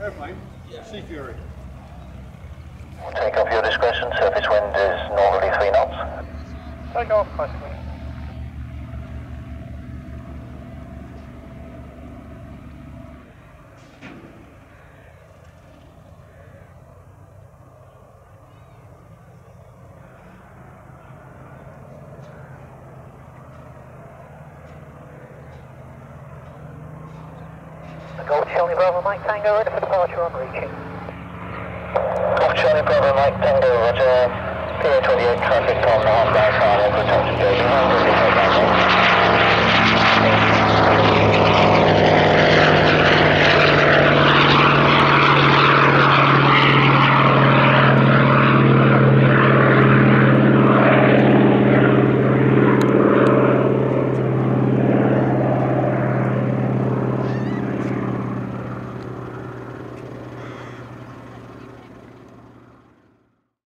Airplane? Sea Fury. Take off your discretion, surface wind is northerly 3 knots. Take off, passenger. Charlie Bravo Mike Tango, ready for departure on reaching. Charlie Bravo Mike Tango, roger. Uh, PA 28 traffic on the half-bound side, over attention Joe.